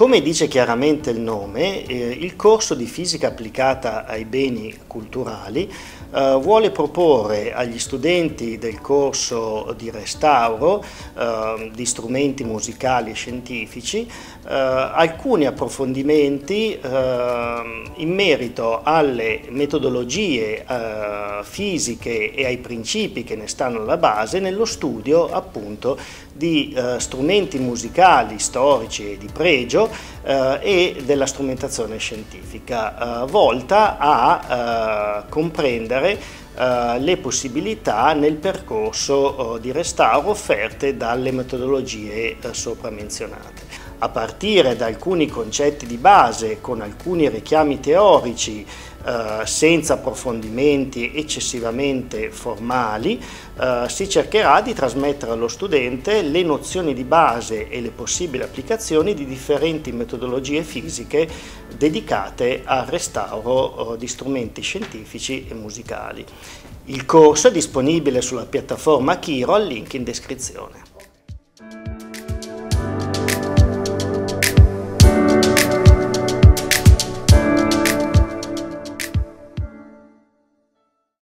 Come dice chiaramente il nome, eh, il corso di fisica applicata ai beni culturali eh, vuole proporre agli studenti del corso di restauro eh, di strumenti musicali e scientifici eh, alcuni approfondimenti eh, in merito alle metodologie eh, fisiche e ai principi che ne stanno alla base nello studio appunto di strumenti musicali storici e di pregio e della strumentazione scientifica volta a comprendere Uh, le possibilità nel percorso di restauro offerte dalle metodologie sopra menzionate. A partire da alcuni concetti di base con alcuni richiami teorici senza approfondimenti eccessivamente formali, si cercherà di trasmettere allo studente le nozioni di base e le possibili applicazioni di differenti metodologie fisiche dedicate al restauro di strumenti scientifici e musicali. Il corso è disponibile sulla piattaforma Chiro al link in descrizione.